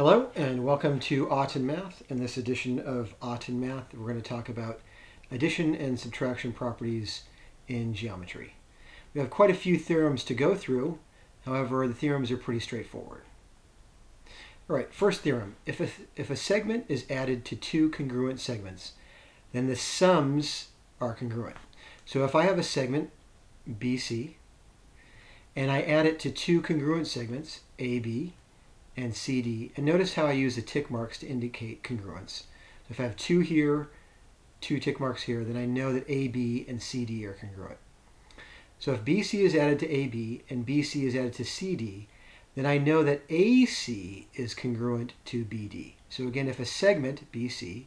Hello and welcome to Auten Math. In this edition of Auten Math, we're going to talk about addition and subtraction properties in geometry. We have quite a few theorems to go through, however, the theorems are pretty straightforward. All right, first theorem. If a, if a segment is added to two congruent segments, then the sums are congruent. So if I have a segment, BC, and I add it to two congruent segments, AB and CD. And notice how I use the tick marks to indicate congruence. So if I have two here, two tick marks here, then I know that AB and CD are congruent. So if BC is added to AB and BC is added to CD, then I know that AC is congruent to BD. So again, if a segment, BC,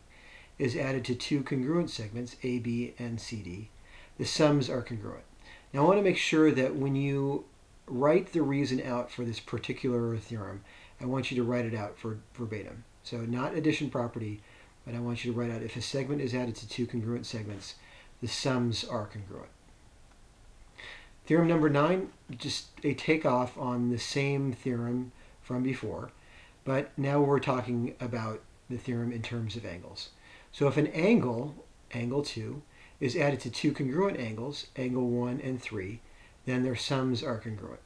is added to two congruent segments, AB and CD, the sums are congruent. Now I want to make sure that when you write the reason out for this particular theorem, I want you to write it out for verbatim. So not addition property, but I want you to write out if a segment is added to two congruent segments, the sums are congruent. Theorem number nine, just a takeoff on the same theorem from before, but now we're talking about the theorem in terms of angles. So if an angle, angle 2, is added to two congruent angles, angle 1 and 3, then their sums are congruent.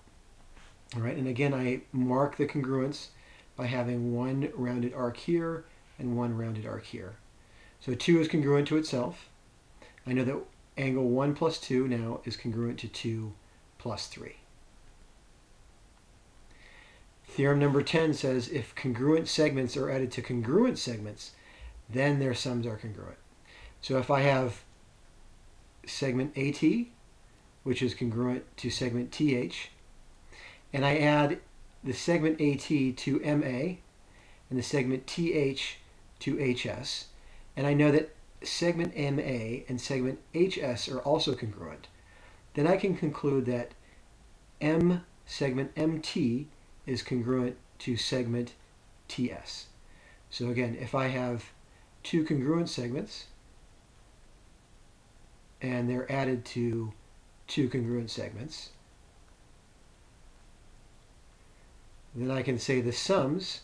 All right, and again, I mark the congruence by having one rounded arc here and one rounded arc here. So 2 is congruent to itself. I know that angle 1 plus 2 now is congruent to 2 plus 3. Theorem number 10 says if congruent segments are added to congruent segments, then their sums are congruent. So if I have segment AT, which is congruent to segment TH, and I add the segment AT to MA and the segment TH to HS, and I know that segment MA and segment HS are also congruent, then I can conclude that M segment MT is congruent to segment TS. So again, if I have two congruent segments and they're added to two congruent segments, then I can say the sums,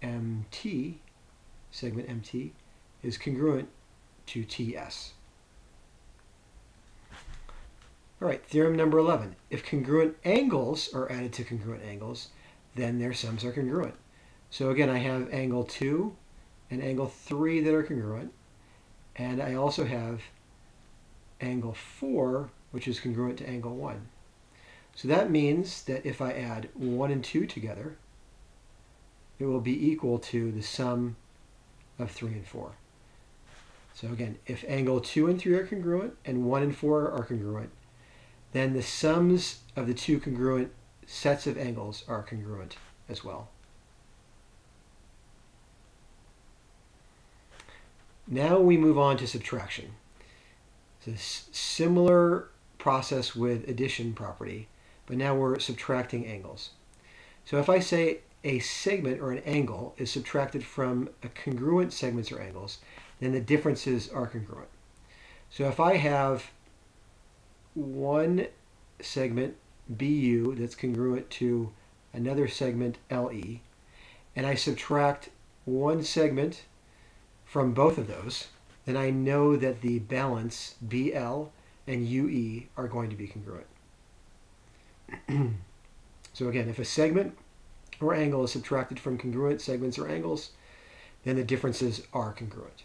MT, segment MT, is congruent to TS. All right, theorem number 11. If congruent angles are added to congruent angles, then their sums are congruent. So again, I have angle 2 and angle 3 that are congruent, and I also have angle 4, which is congruent to angle 1. So that means that if I add 1 and 2 together, it will be equal to the sum of 3 and 4. So again, if angle 2 and 3 are congruent and 1 and 4 are congruent, then the sums of the two congruent sets of angles are congruent as well. Now we move on to subtraction. A similar process with addition property, but now we're subtracting angles. So if I say a segment or an angle is subtracted from a congruent segments or angles, then the differences are congruent. So if I have one segment BU that's congruent to another segment LE, and I subtract one segment from both of those, then I know that the balance BL and UE are going to be congruent. so again, if a segment or angle is subtracted from congruent segments or angles, then the differences are congruent.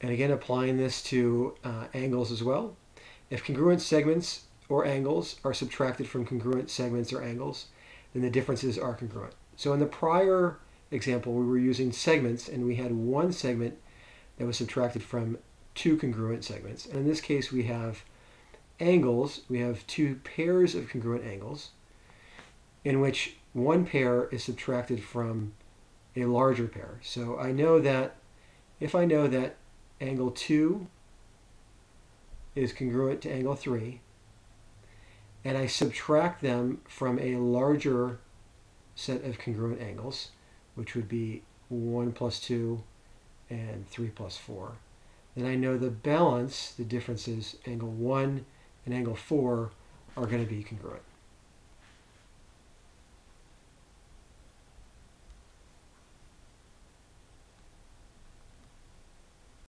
And again, applying this to uh, angles as well. If congruent segments or angles are subtracted from congruent segments or angles, then the differences are congruent. So in the prior example, we were using segments, and we had one segment that was subtracted from two congruent segments. And in this case, we have angles. We have two pairs of congruent angles in which one pair is subtracted from a larger pair. So I know that if I know that angle 2 is congruent to angle 3, and I subtract them from a larger set of congruent angles, which would be 1 plus 2 and 3 plus 4, then I know the balance, the differences, angle 1 and angle 4, are going to be congruent.